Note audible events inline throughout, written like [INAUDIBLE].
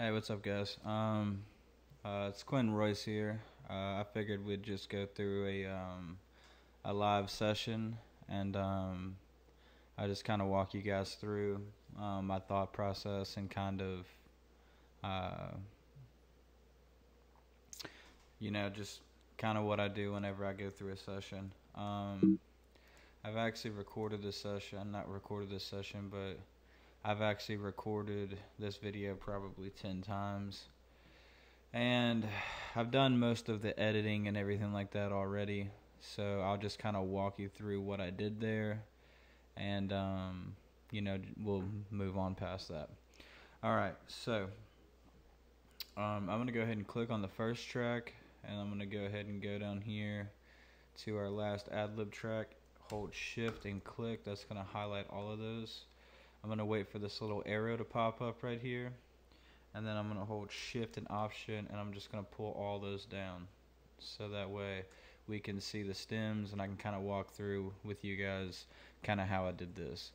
Hey, what's up, guys? Um, uh, it's Quentin Royce here. Uh, I figured we'd just go through a um, a live session, and um, I just kind of walk you guys through um, my thought process and kind of, uh, you know, just kind of what I do whenever I go through a session. Um, I've actually recorded this session, not recorded this session, but I've actually recorded this video probably 10 times. And I've done most of the editing and everything like that already. So I'll just kind of walk you through what I did there. And, um, you know, we'll move on past that. All right, so um, I'm going to go ahead and click on the first track. And I'm going to go ahead and go down here to our last ad lib track. Hold shift and click. That's going to highlight all of those. I'm going to wait for this little arrow to pop up right here. And then I'm going to hold shift and option and I'm just going to pull all those down. So that way we can see the stems and I can kind of walk through with you guys kind of how I did this.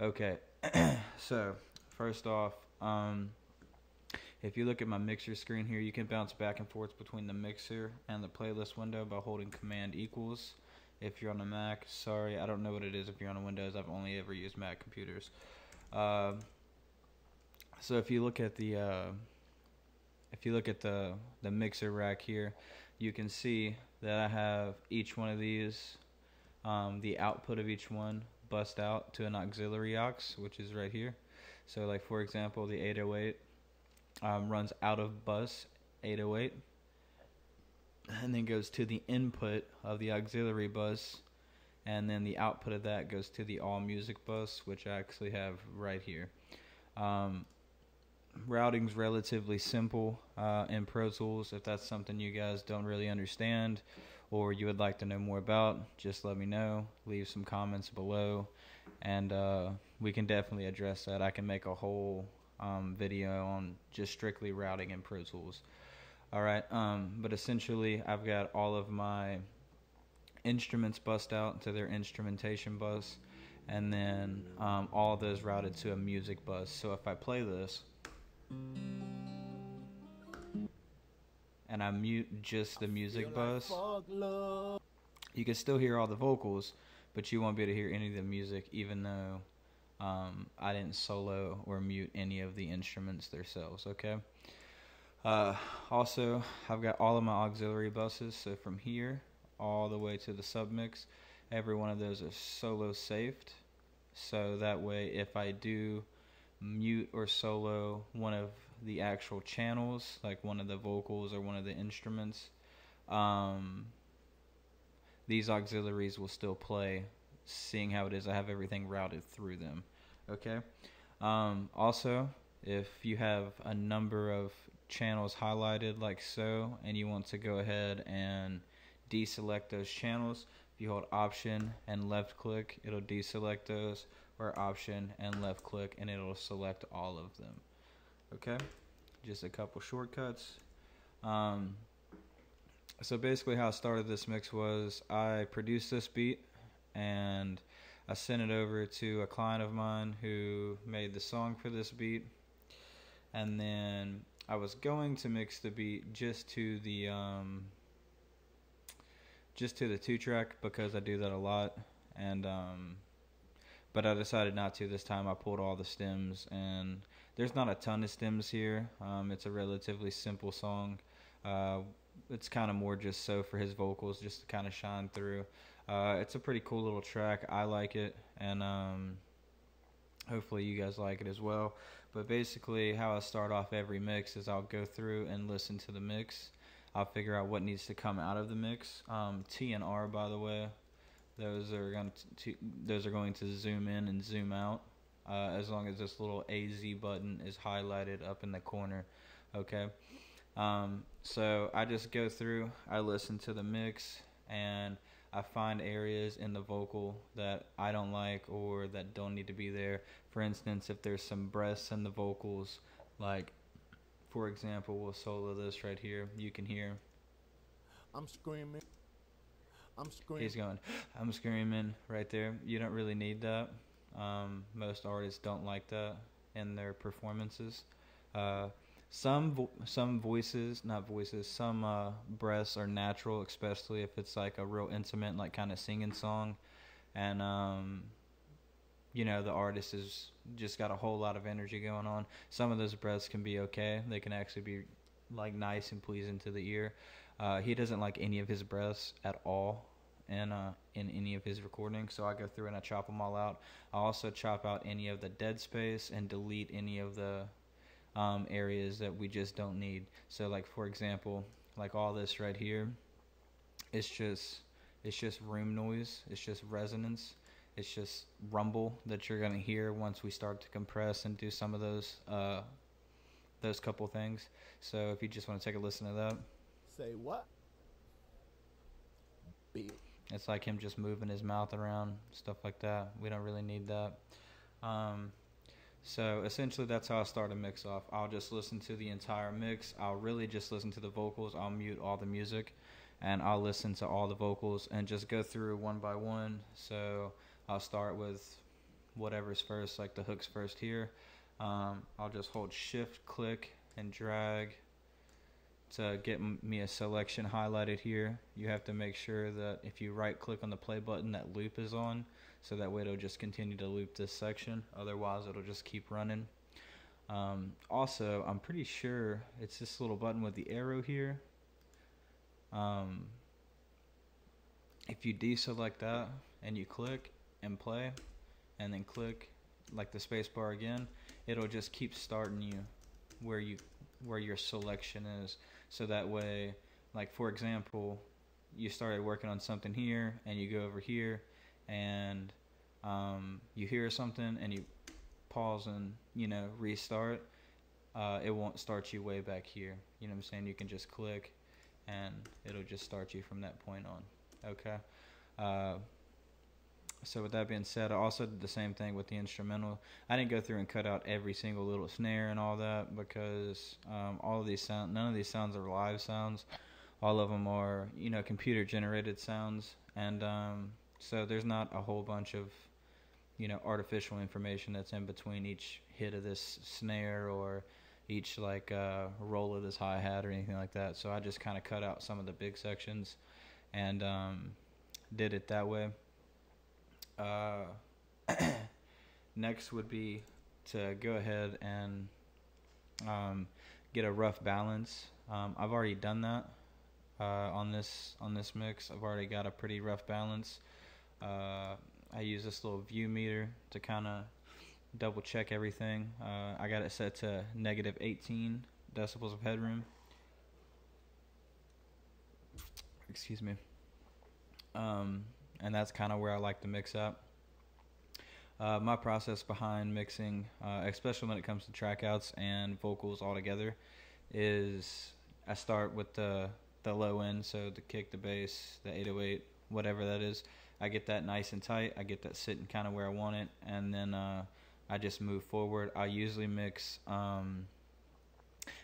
Okay, [CLEARS THROAT] so first off, um, if you look at my mixer screen here, you can bounce back and forth between the mixer and the playlist window by holding command equals. If you're on a Mac, sorry, I don't know what it is if you're on a Windows. I've only ever used Mac computers. Uh, so if you look at the uh, if you look at the the mixer rack here, you can see that I have each one of these, um, the output of each one bust out to an auxiliary aux, which is right here. So like for example, the 808 um, runs out of bus 808 and then goes to the input of the auxiliary bus and then the output of that goes to the all music bus which I actually have right here. Um, routing's relatively simple uh, in Pro Tools. If that's something you guys don't really understand or you would like to know more about just let me know. Leave some comments below. And uh, we can definitely address that. I can make a whole um, video on just strictly routing in Pro Tools. All right, um, but essentially, I've got all of my instruments bust out to their instrumentation bus, and then um, all of those routed to a music bus. So if I play this, and I mute just the music bus, you can still hear all the vocals, but you won't be able to hear any of the music, even though um, I didn't solo or mute any of the instruments themselves. Okay. Uh, also, I've got all of my auxiliary buses, so from here all the way to the submix, every one of those is solo saved. So that way, if I do mute or solo one of the actual channels, like one of the vocals or one of the instruments, um, these auxiliaries will still play, seeing how it is I have everything routed through them. Okay. Um, also, if you have a number of channels highlighted like so and you want to go ahead and deselect those channels. If you hold option and left click it'll deselect those or option and left click and it'll select all of them. Okay? Just a couple shortcuts. Um, so basically how I started this mix was I produced this beat and I sent it over to a client of mine who made the song for this beat. And then I was going to mix the beat just to the um, just to the two track because I do that a lot, and um, but I decided not to this time. I pulled all the stems, and there's not a ton of stems here. Um, it's a relatively simple song. Uh, it's kind of more just so for his vocals, just to kind of shine through. Uh, it's a pretty cool little track. I like it, and um, hopefully you guys like it as well. But basically, how I start off every mix is I'll go through and listen to the mix. I'll figure out what needs to come out of the mix. Um, T and R, by the way, those are going to, those are going to zoom in and zoom out. Uh, as long as this little AZ button is highlighted up in the corner. Okay. Um, so I just go through, I listen to the mix, and I find areas in the vocal that I don't like or that don't need to be there. For instance, if there's some breaths in the vocals, like for example, we'll solo this right here. You can hear. I'm screaming. I'm screaming. He's going. I'm screaming right there. You don't really need that. Um, most artists don't like that in their performances. Uh, some vo- some voices, not voices, some uh, breaths are natural, especially if it's like a real intimate, like kind of singing song, and um, you know the artist has just got a whole lot of energy going on. Some of those breaths can be okay; they can actually be like nice and pleasing to the ear. Uh, he doesn't like any of his breaths at all in uh, in any of his recordings, so I go through and I chop them all out. I also chop out any of the dead space and delete any of the um, areas that we just don't need. So, like for example, like all this right here, it's just it's just room noise. It's just resonance. It's just rumble that you're gonna hear once we start to compress and do some of those uh, those couple things. So, if you just want to take a listen to that. Say what? Bitch. It's like him just moving his mouth around, stuff like that. We don't really need that. Um, so essentially, that's how I start a mix off. I'll just listen to the entire mix. I'll really just listen to the vocals. I'll mute all the music, and I'll listen to all the vocals and just go through one by one. So I'll start with whatever's first, like the hooks first here. Um, I'll just hold Shift, click, and drag to get me a selection highlighted here. You have to make sure that if you right click on the play button, that loop is on, so that way it'll just continue to loop this section. Otherwise, it'll just keep running. Um, also, I'm pretty sure it's this little button with the arrow here. Um, if you deselect that and you click and play, and then click like the space bar again, it'll just keep starting you where you where your selection is. So that way, like for example, you started working on something here and you go over here and um, you hear something and you pause and you know restart. Uh, it won't start you way back here. You know what I'm saying? You can just click and it'll just start you from that point on. Okay. Uh, so with that being said, I also did the same thing with the instrumental. I didn't go through and cut out every single little snare and all that because um, all of these sound, none of these sounds are live sounds. All of them are, you know, computer generated sounds, and um, so there's not a whole bunch of, you know, artificial information that's in between each hit of this snare or each like uh, roll of this hi hat or anything like that. So I just kind of cut out some of the big sections and um, did it that way. Uh, [CLEARS THROAT] next would be to go ahead and um, get a rough balance. Um, I've already done that uh, on this on this mix. I've already got a pretty rough balance. Uh, I use this little VU meter to kind of double check everything. Uh, I got it set to negative 18 decibels of headroom. Excuse me. Um, and that's kind of where I like to mix up. Uh, my process behind mixing, uh, especially when it comes to trackouts and vocals all together, is I start with the the low end, so the kick, the bass, the 808, whatever that is. I get that nice and tight. I get that sitting kind of where I want it, and then uh, I just move forward. I usually mix. Um,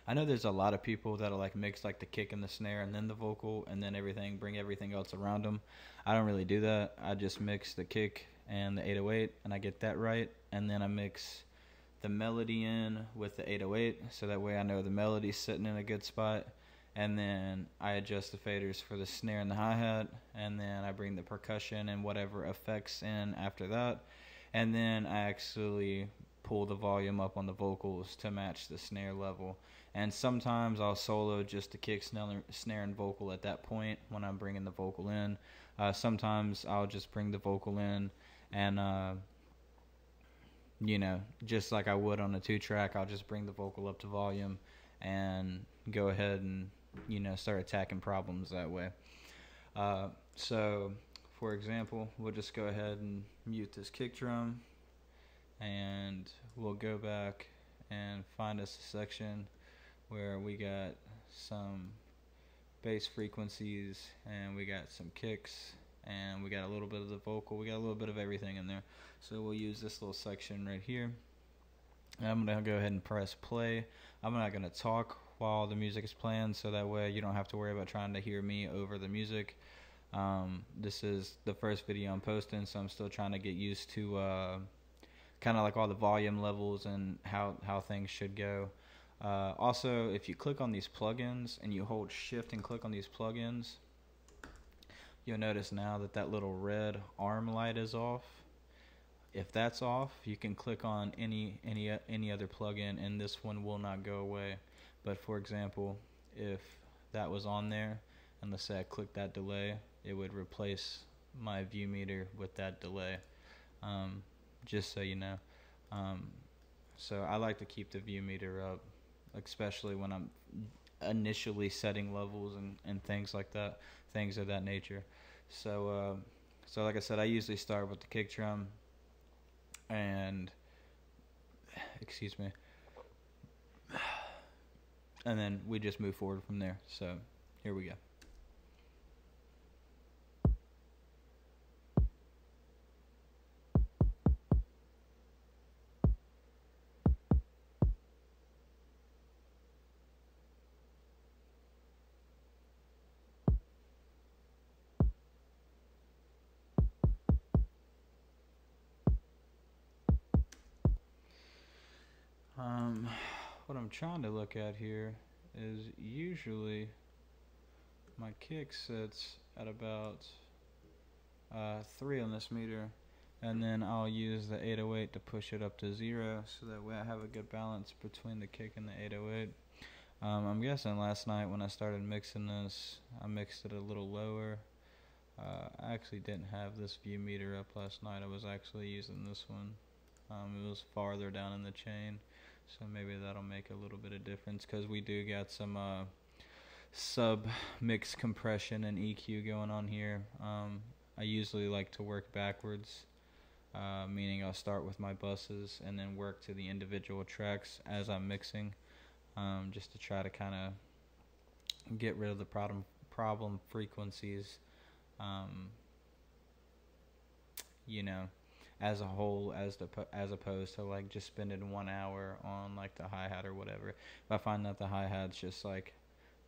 I know there's a lot of people that'll like mix like the kick and the snare and then the vocal and then everything, bring everything else around them. I don't really do that. I just mix the kick and the 808 and I get that right and then I mix the melody in with the 808 so that way I know the melody's sitting in a good spot and then I adjust the faders for the snare and the hi-hat and then I bring the percussion and whatever effects in after that and then I actually pull the volume up on the vocals to match the snare level. And sometimes I'll solo just the kick snare, snare and vocal at that point when I'm bringing the vocal in. Uh, sometimes I'll just bring the vocal in and uh, you know just like I would on a two track I'll just bring the vocal up to volume and go ahead and you know start attacking problems that way. Uh, so for example we'll just go ahead and mute this kick drum and we'll go back and find us a section where we got some bass frequencies and we got some kicks and we got a little bit of the vocal. We got a little bit of everything in there. So we'll use this little section right here. I'm gonna go ahead and press play. I'm not gonna talk while the music is playing so that way you don't have to worry about trying to hear me over the music. Um, this is the first video I'm posting so I'm still trying to get used to uh, kind of like all the volume levels and how how things should go Uh, also, if you click on these plugins and you hold shift and click on these plugins, you'll notice now that that little red arm light is off. If that's off, you can click on any any any other plugin and this one will not go away. But for example, if that was on there and let's say I click that delay, it would replace my VU meter with that delay. Um, just so you know. Um, so I like to keep the VU meter up, especially when I'm initially setting levels and, and things like that, things of that nature. So, uh, so like I said, I usually start with the kick drum, and excuse me, and then we just move forward from there. So, here we go. Trying to look at here is usually my kick sits at about uh, 3 on this meter and then I'll use the 808 to push it up to 0 so that way I have a good balance between the kick and the 808. Um, I'm guessing last night when I started mixing this I mixed it a little lower. Uh, I actually didn't have this VU meter up last night. I was actually using this one. Um, it was farther down in the chain so maybe that'll make a little bit of difference because we do got some uh, sub mix compression and EQ going on here. Um, I usually like to work backwards, uh, meaning I'll start with my buses and then work to the individual tracks as I'm mixing, um, just to try to kind of get rid of the problem problem frequencies. Um, you know as a whole as the as opposed to like just spending one hour on like the hi hat or whatever. If I find that the hi hat's just like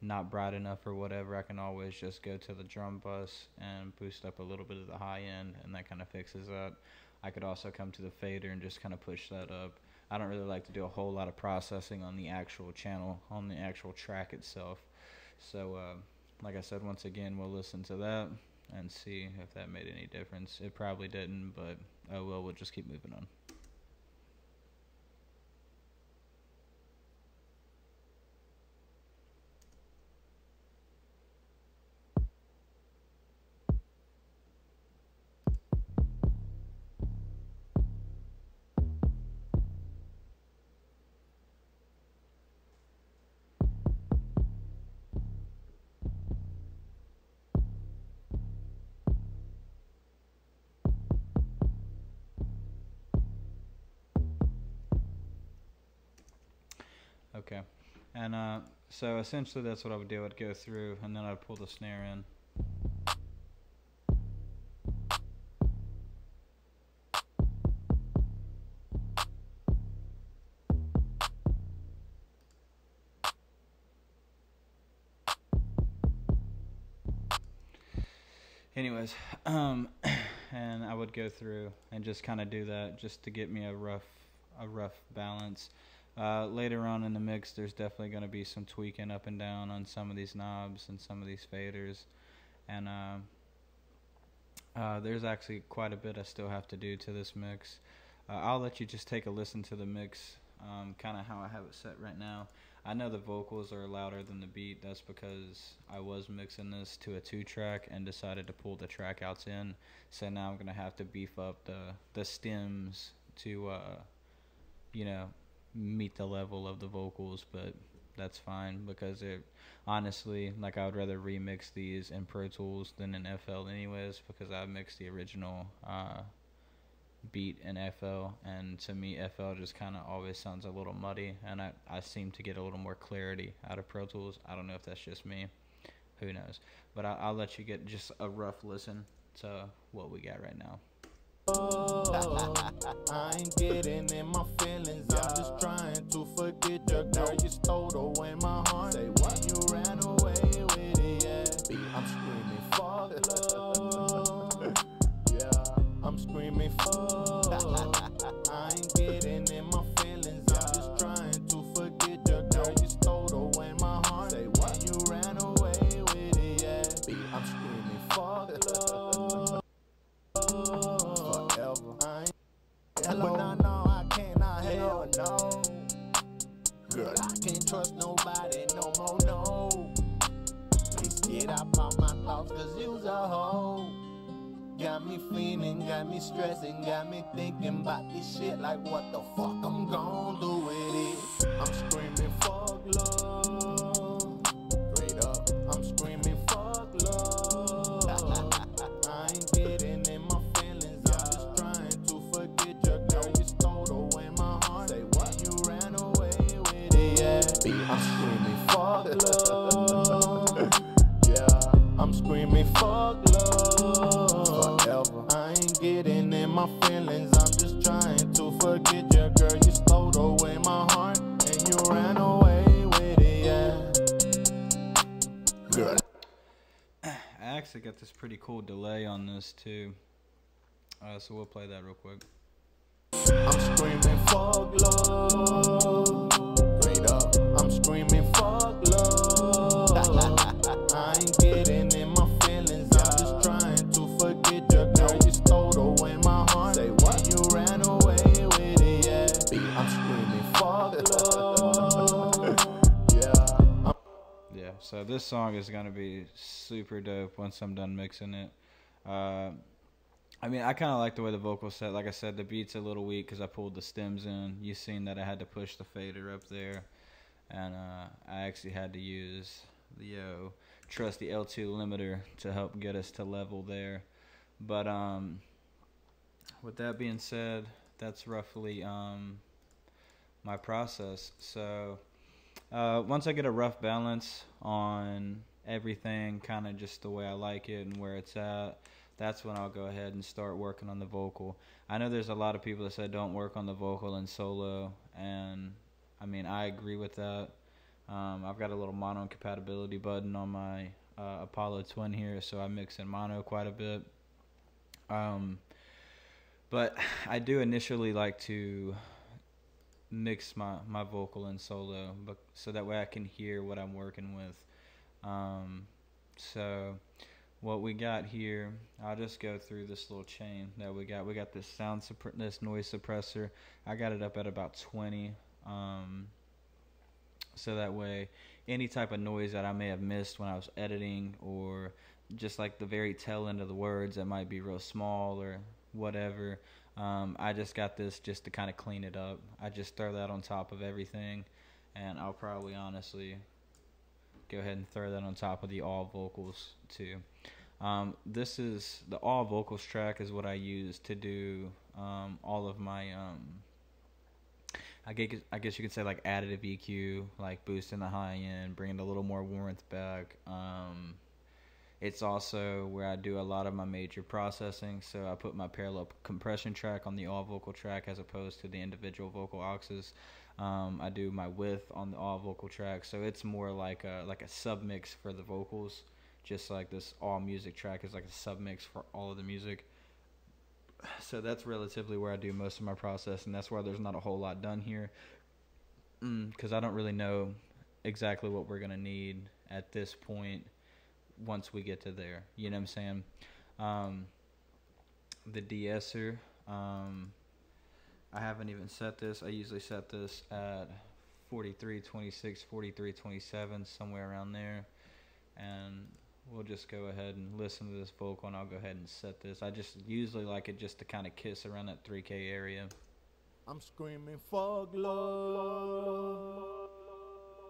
not bright enough or whatever, I can always just go to the drum bus and boost up a little bit of the high end, and that kind of fixes that. I could also come to the fader and just kind of push that up. I don't really like to do a whole lot of processing on the actual channel, on the actual track itself. So, uh, like I said, once again, we'll listen to that and see if that made any difference. It probably didn't, but oh well, we'll just keep moving on. Okay. And uh, so essentially that's what I would do. I'd go through and then I'd pull the snare in. Anyways, [CLEARS THROAT] um, [CLEARS THROAT] and I would go through and just kind of do that just to get me a rough a rough balance. Uh, later on in the mix, there's definitely going to be some tweaking up and down on some of these knobs and some of these faders, and uh, uh, there's actually quite a bit I still have to do to this mix. Uh, I'll let you just take a listen to the mix, um, kind of how I have it set right now. I know the vocals are louder than the beat. That's because I was mixing this to a two track and decided to pull the track outs in. So now I'm gonna have to beef up the the stems to, uh, you know, meet the level of the vocals, but that's fine because it honestly like I would rather remix these in Pro Tools than in FL anyways because I mixed the original uh, beat in FL and to me FL just kind of always sounds a little muddy and I, I seem to get a little more clarity out of Pro Tools. I don't know if that's just me. Who knows? But I, I'll let you get just a rough listen to what we got right now. I ain't getting in my feelings. I'm just trying to forget your girl. You stole away my heart. Say what? You ran away with it, yeah. I'm screaming, fuck [LAUGHS] love. yeah, I'm screaming, fuck. [LAUGHS] I ain't got me stressing, got me thinking about this shit like what the fuck actually got this pretty cool delay on this too. Uh, so we'll play that real quick. I'm screaming fuck love. Straight up. I'm screaming fuck love. I ain't getting so this song is gonna be super dope once I'm done mixing it. Uh, I mean, I kind of like the way the vocals set. Like I said, the beat's a little weak because I pulled the stems in. You seen that I had to push the fader up there, and uh, I actually had to use the uh, trusty L2 limiter to help get us to level there. But um, with that being said, that's roughly um, my process. So. Uh, once I get a rough balance on everything, kind of just the way I like it and where it's at, that's when I'll go ahead and start working on the vocal. I know there's a lot of people that say don't work on the vocal in solo, and I mean I agree with that. Um, I've got a little mono compatibility button on my uh, Apollo Twin here, so I mix in mono quite a bit. Um, but [SIGHS] I do initially like to mix my, my vocal and solo, but so that way I can hear what I'm working with. Um, so what we got here, I'll just go through this little chain that we got. We got this sound this noise suppressor. I got it up at about 20. Um, so that way any type of noise that I may have missed when I was editing or just like the very tail end of the words that might be real small or whatever. Um, I just got this just to kind of clean it up. I just throw that on top of everything, and I'll probably honestly go ahead and throw that on top of the all vocals too. Um, this is the all vocals track is what I use to do um, all of my um, I guess I guess you could say like additive EQ, like boosting the high end, bringing a little more warmth back. Um, it's also where I do a lot of my major processing. So I put my parallel compression track on the all vocal track as opposed to the individual vocal auxes. Um, I do my width on the all vocal track, so it's more like a like a sub mix for the vocals, just like this all music track is like a sub mix for all of the music. [SIGHS] So that's relatively where I do most of my process, and that's why there's not a whole lot done here, because I don't really know exactly what we're gonna need at this point once we get to there. You know what I'm saying? Um, the de-esser, um, I haven't even set this. I usually set this at 43, 26, 43, 27, somewhere around there. And we'll just go ahead and listen to this vocal and I'll go ahead and set this. I just usually like it just to kind of kiss around that 3K area. I'm screaming fuck love.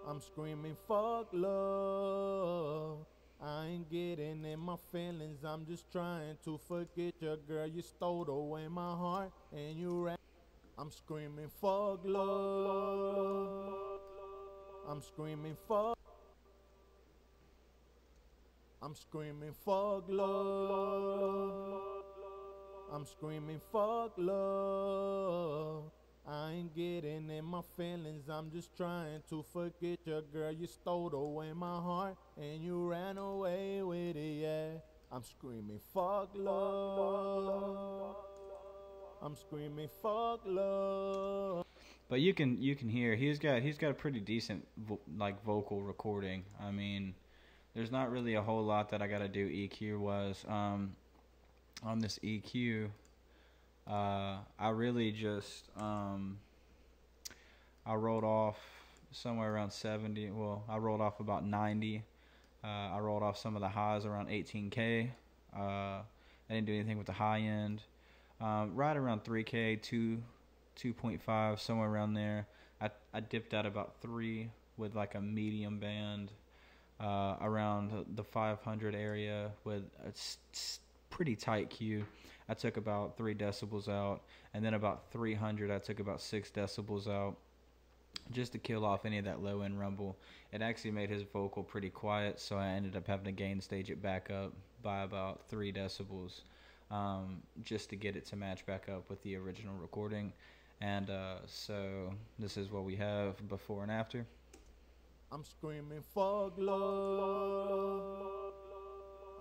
I'm screaming fuck love. I ain't getting in my feelings. I'm just trying to forget your girl. You stole away my heart and you ran. I'm screaming fuck love. I'm screaming fuck. I'm screaming fuck love. I'm screaming fuck love. I ain't getting in my feelings. I'm just trying to forget your girl. You stole away my heart and you ran away with it, yeah. I'm screaming fuck love. I'm screaming fuck love. But you can you can hear he's got he's got a pretty decent vo- like vocal recording. I mean, there's not really a whole lot that I got to do EQ was Um, on this EQ, uh, I really just um, I rolled off somewhere around 70. Well, I rolled off about 90. Uh, I rolled off some of the highs around 18k. Uh, I didn't do anything with the high end. Um, right around 3k, two, 2.5, somewhere around there. I I dipped out about three with like a medium band uh, around the 500 area with a pretty tight Q. I took about three decibels out, and then about 300, I took about six decibels out just to kill off any of that low end rumble. It actually made his vocal pretty quiet, so I ended up having to gain stage it back up by about three decibels um, just to get it to match back up with the original recording. And uh, so this is what we have before and after. I'm screaming fuck love.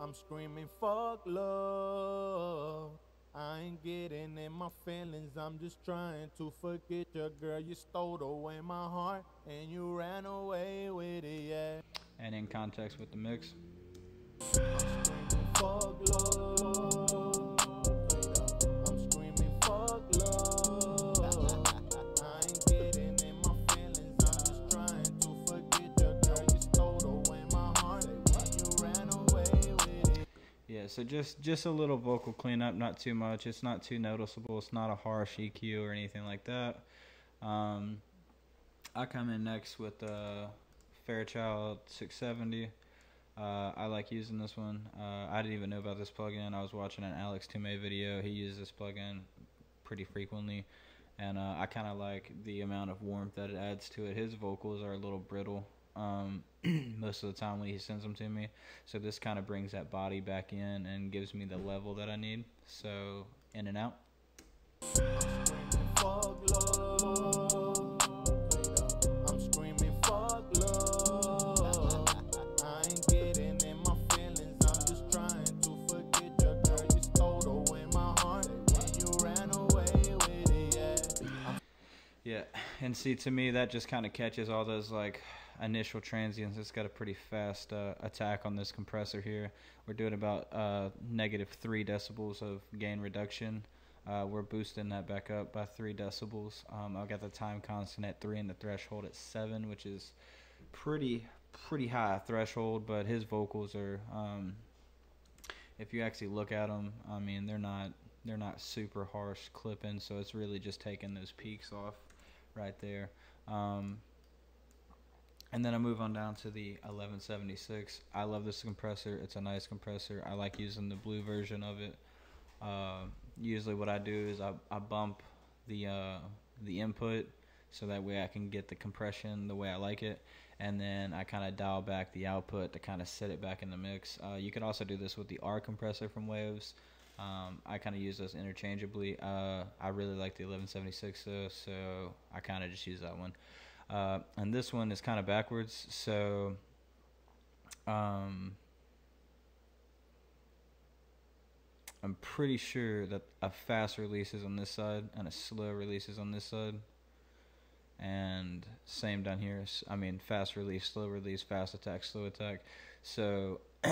I'm screaming fuck love. I ain't getting in my feelings. I'm just trying to forget your girl. You stole away my heart and you ran away with it, yeah. And in context with the mix. Yeah, so just just a little vocal cleanup, not too much. It's not too noticeable. It's not a harsh EQ or anything like that. Um, I come in next with uh, Fairchild 670. Uh, I like using this one. Uh, I didn't even know about this plugin. I was watching an Alex Tumay video. He uses this plugin pretty frequently, and uh, I kind of like the amount of warmth that it adds to it. His vocals are a little brittle um, [CLEARS THROAT] most of the time when he sends them to me, so this kind of brings that body back in and gives me the level that I need. So in and out. Fuck love. I'm screaming fuck love. I ain't getting in my feelings. [LAUGHS] I'm just trying to forget your girl. You stole away my heart and you ran away with it, yeah. I'm Yeah, and see, to me, that just kind of catches all those like initial transients. It's got a pretty fast uh, attack on this compressor here. We're doing about uh, negative three decibels of gain reduction. Uh, we're boosting that back up by three decibels. Um, I've got the time constant at three and the threshold at seven, which is pretty pretty high threshold. But his vocals are, um, if you actually look at them, I mean, they're not they're not super harsh clipping. So it's really just taking those peaks off right there. Um, and then I move on down to the 1176. I love this compressor. It's a nice compressor. I like using the blue version of it. Uh, usually, what I do is I, I bump the uh, the input so that way I can get the compression the way I like it, and then I kind of dial back the output to kind of set it back in the mix. Uh, you can also do this with the R compressor from Waves. Um, I kind of use those interchangeably. Uh, I really like the 1176 though, so I kind of just use that one. Uh, and this one is kind of backwards, so um, I'm pretty sure that a fast release is on this side and a slow release is on this side. And same down here. I mean, fast release, slow release, fast attack, slow attack. So [CLEARS THROAT]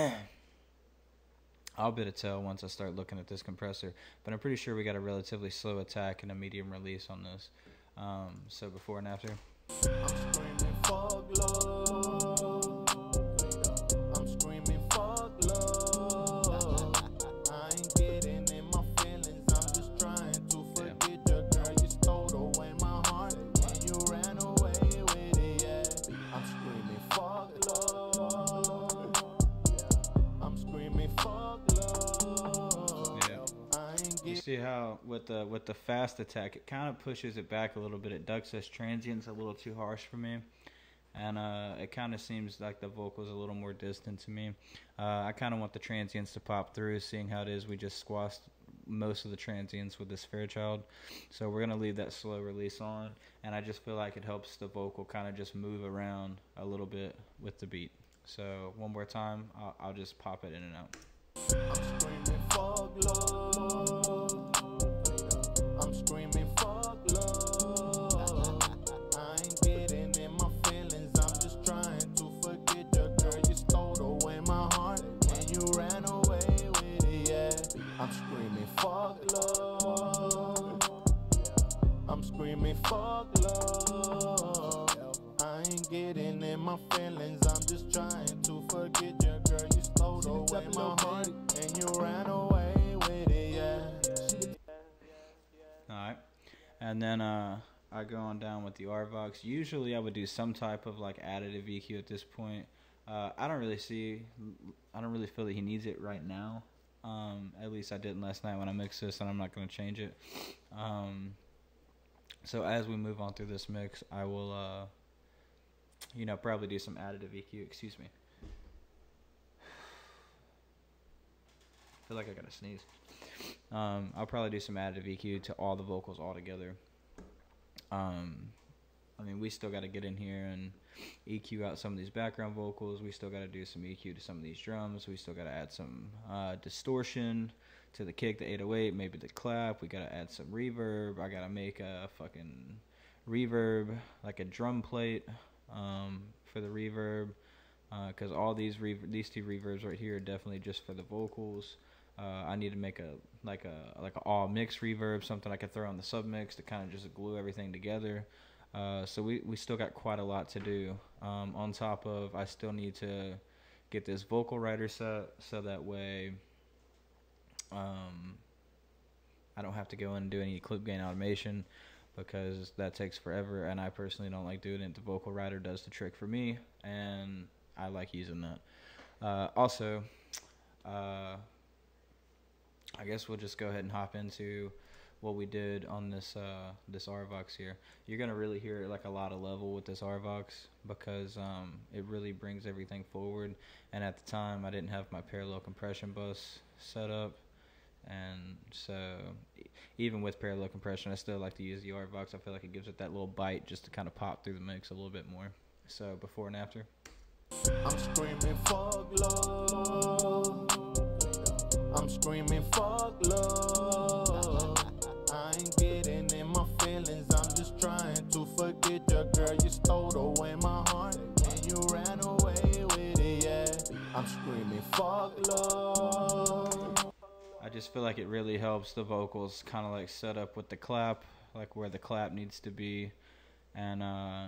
I'll be able to tell once I start looking at this compressor. But I'm pretty sure we got a relatively slow attack and a medium release on this. Um, so before and after. I'm with the with the fast attack, it kind of pushes it back a little bit. It ducks those transients a little too harsh for me, and uh, it kind of seems like the vocals a little more distant to me. Uh, I kind of want the transients to pop through, seeing how it is. We just squashed most of the transients with this Fairchild, so we're gonna leave that slow release on, and I just feel like it helps the vocal kind of just move around a little bit with the beat. So one more time, I'll, I'll just pop it in and out. Fuck love. ain't getting in my feelings. I'm just trying to forget your girl. You stole away my heart and you ran away with it, yeah. All right. And then uh, I go on down with the RVox. Usually I would do some type of like additive EQ at this point. Uh, I don't really see, I don't really feel that he needs it right now. Um, at least I didn't last night when I mixed this, and I'm not going to change it. Um, so as we move on through this mix, I will, uh, you know, probably do some additive EQ. Excuse me. [SIGHS] I feel like I got to sneeze. Um, I'll probably do some additive EQ to all the vocals all together. Um, I mean, we still got to get in here and EQ out some of these background vocals. We still got to do some EQ to some of these drums. We still got to add some uh, distortion to the kick, the 808, maybe the clap. We got to add some reverb. I got to make a fucking reverb, like a drum plate um, for the reverb. Because uh, all these rever- these two reverbs right here are definitely just for the vocals. Uh, I need to make a like a like an all mix reverb, something I could throw on the sub mix to kind of just glue everything together. Uh, so we, we still got quite a lot to do. Um, on top of, I still need to get this vocal rider set so that way um, I don't have to go in and do any clip gain automation because that takes forever, and I personally don't like doing it. The vocal rider does the trick for me, and I like using that. Uh, also, uh, I guess we'll just go ahead and hop into what we did on this uh, this RVox here. You're gonna really hear like a lot of level with this RVox because um, it really brings everything forward. And at the time, I didn't have my parallel compression bus set up, and so even with parallel compression, I still like to use the RVox. I feel like it gives it that little bite just to kind of pop through the mix a little bit more. So before and after. I'm screaming fuck love. I'm screaming fuck love. I ain't getting in my feelings. I'm just trying to forget your girl. You stole away my heart and you ran away with it. Yeah, I'm screaming fuck love. Just feel like it really helps the vocals kind of like set up with the clap, like where the clap needs to be, and uh,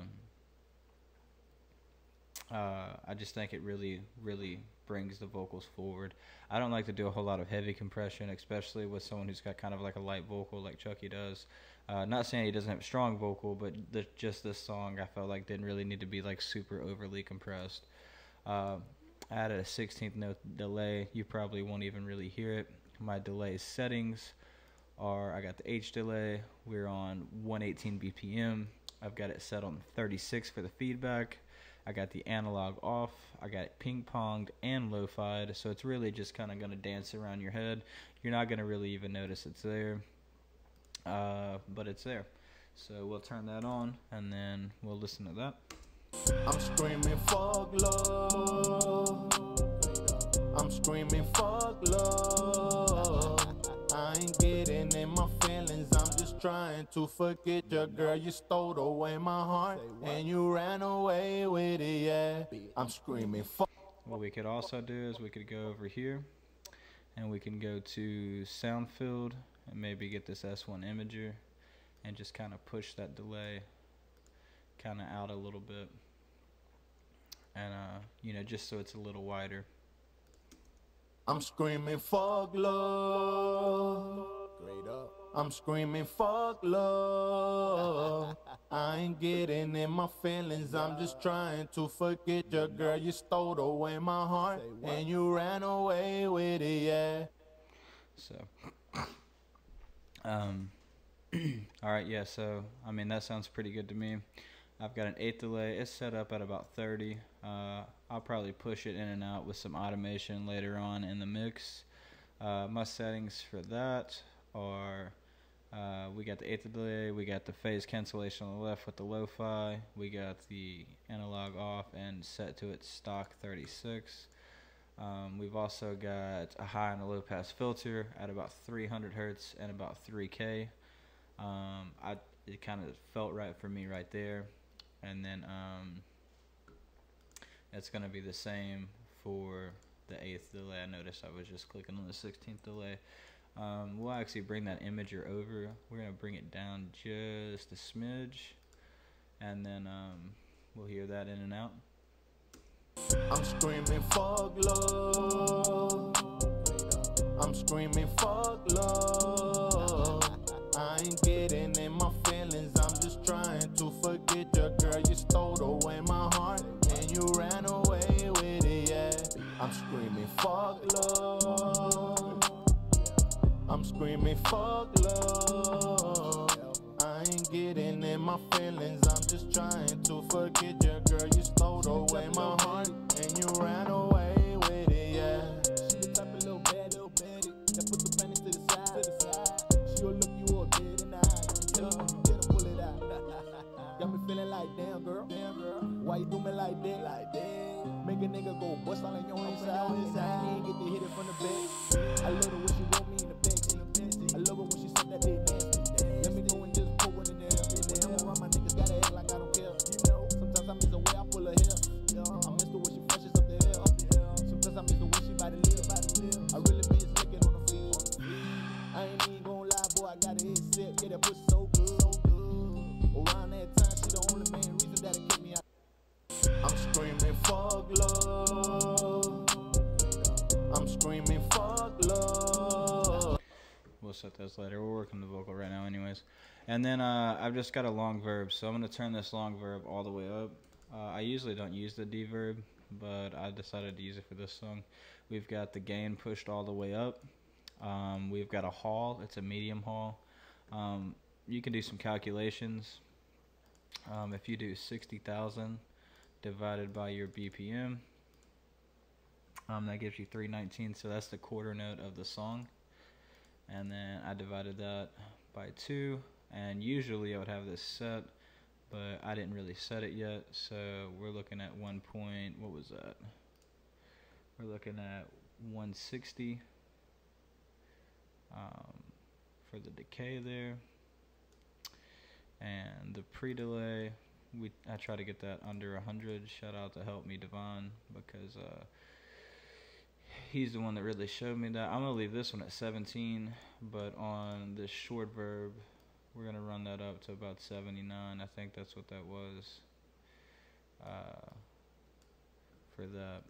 uh, I just think it really, really brings the vocals forward. I don't like to do a whole lot of heavy compression, especially with someone who's got kind of like a light vocal like Chucky does. Uh, not saying he doesn't have a strong vocal, but the, just this song I felt like didn't really need to be like super overly compressed. Uh, I added a 16th note delay. You probably won't even really hear it. My delay settings are I got the H delay. We're on 118 BPM. I've got it set on 36 for the feedback. I got the analog off. I got it ping ponged and lo-fied, so it's really just kind of going to dance around your head. You're not going to really even notice it's there, uh, but it's there. So we'll turn that on and then we'll listen to that. I'm screaming fuck love. I'm screaming fuck love. I ain't getting in my feelings. I'm just trying to forget your girl. You stole away my heart and you ran away with it. Yeah, I'm screaming fuck. What we could also do is we could go over here and we can go to sound field and maybe get this S1 imager and just kind of push that delay kind of out a little bit and uh, you know just so it's a little wider I'm screaming fuck love. Straight up. I'm screaming fuck love. I ain't getting in my feelings. I'm just trying to forget your girl. You stole away my heart and you ran away with it. Yeah. so [CLEARS THROAT] um [CLEARS THROAT] all right yeah so i mean that sounds pretty good to me i've got an eighth delay it's set up at about 30 uh, i'll probably push it in and out with some automation later on in the mix. Uh, my settings for that are uh, we got the eighth delay we got the phase cancellation on the left with the lo-fi we got the analog off and set to its stock 36 um, we've also got a high and a low pass filter at about 300 hertz and about 3K. Um, I it kind of felt right for me right there, and then um, it's gonna be the same for the eighth delay. I noticed I was just clicking on the 16th delay. Um, we'll actually bring that imager over. We're gonna bring it down just a smidge, and then um, we'll hear that in and out. I'm screaming love. I'm screaming love. I ain't fuck love. I'm screaming fuck love. I ain't getting in my feelings. I'm just trying to forget your girl. You stole away my heart and you ran away with it. Yeah. She the type of little bad little baddie that put the pennies to the side. To the side. She'll look you all dead in the eye. Get her, pull it out. [LAUGHS] Got me feeling like damn girl, damn girl. Why you do me like that? Like that. Make a nigga go bust all in your then uh, I've just got a long verb, so I'm gonna turn this long verb all the way up. Uh, I usually don't use the D verb, but I decided to use it for this song. We've got the gain pushed all the way up. Um, we've got a hall. It's a medium hall. Um, you can do some calculations. Um, if you do 60,000 divided by your BPM, um, that gives you 319. So that's the quarter note of the song. And then I divided that by two. And usually I would have this set, but I didn't really set it yet. So we're looking at one point. What was that? We're looking at 160 um, for the decay there. And the pre-delay, we I try to get that under 100. Shout out to Help Me Devin because uh, he's the one that really showed me that. I'm gonna leave this one at 17, but on this short verb, we're gonna run that up to about 79. I think that's what that was. Uh, for that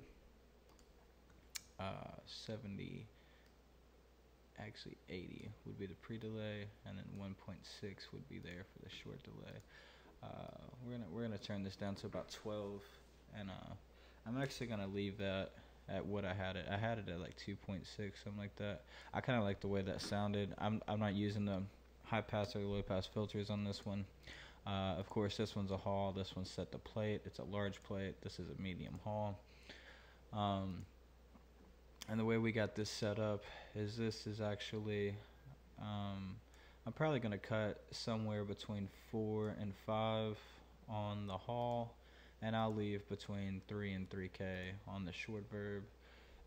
uh, 70 actually 80 would be the pre-delay and then 1.6 would be there for the short delay uh, we're gonna we're gonna turn this down to about 12 and uh, I'm actually gonna leave that at what I had it I had it at like 2.6 something like that I kind of like the way that sounded I'm I'm not using the high pass or low pass filters on this one. Uh, of course this one's a hall. This one's set to plate. It's a large plate. This is a medium hall. Um, and the way we got this set up is this is actually um, I'm probably going to cut somewhere between 4 and 5 on the hall and I'll leave between 3 and 3k on the short verb.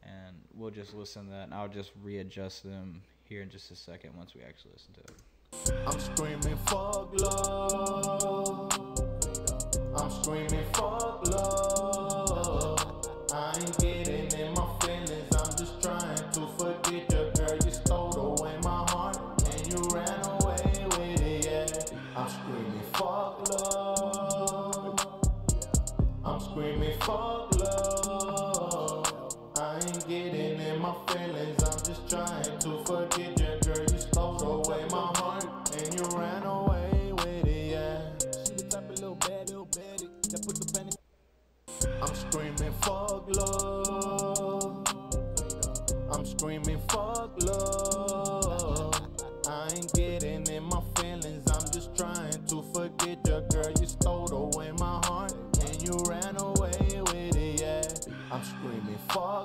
And we'll just listen to that and I'll just readjust them here in just a second once we actually listen to it. I'm screaming fuck love. I'm screaming fuck love. I ain't getting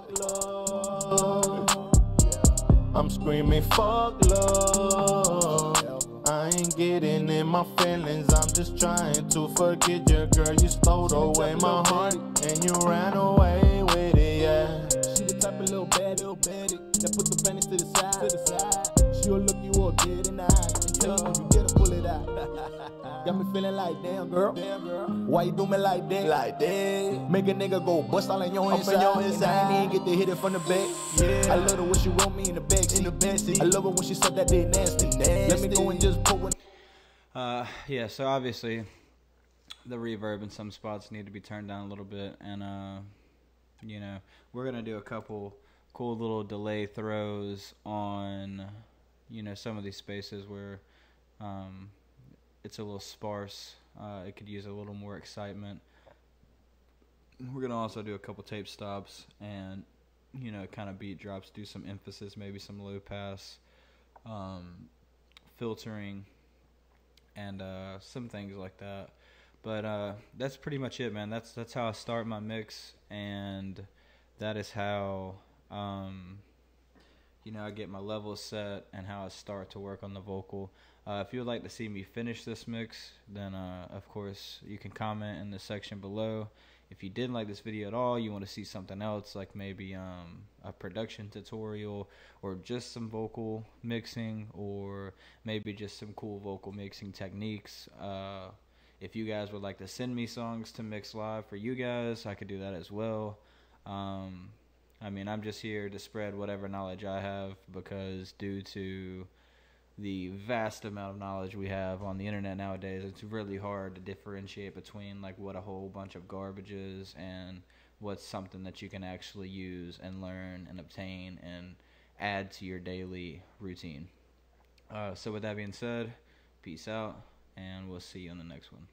fuck love. I'm screaming fuck love. I ain't getting in my feelings. I'm just trying to forget your girl. You stole away my heart and you ran away with it. Yeah. She the type of little bad little baddie that put the pennies to the side. To the side. She'll look you all dead in the eyes and tell you when you get her, pull it out. [LAUGHS] Got me feeling like damn girl. Damn girl. Why you do me like that? Like that. Make a nigga go bust all in your Up in inside. And I ain't get to hit it from the back. Yeah. I love it when she roll me in the back In the backseat. I love it when she suck that dick nasty. Let me go and just put one. Uh, yeah, so obviously the reverb in some spots need to be turned down a little bit, and uh, you know, we're gonna do a couple cool little delay throws on, you know, some of these spaces where um, it's a little sparse. Uh, it could use a little more excitement. We're gonna also do a couple tape stops and, you know, kind of beat drops, do some emphasis, maybe some low pass, um, filtering, and uh, some things like that. But uh, that's pretty much it, man. That's that's how I start my mix, and that is how um, you know I get my levels set and how I start to work on the vocal. Uh, if you would like to see me finish this mix, then uh, of course you can comment in the section below. If you didn't like this video at all, you want to see something else, like maybe um, a production tutorial or just some vocal mixing, or maybe just some cool vocal mixing techniques. Uh, if you guys would like to send me songs to mix live for you guys, I could do that as well. Um, I mean, I'm just here to spread whatever knowledge I have because due to the vast amount of knowledge we have on the internet nowadays, it's really hard to differentiate between like what a whole bunch of garbage is and what's something that you can actually use and learn and obtain and add to your daily routine. Uh, so with that being said, peace out, and we'll see you on the next one.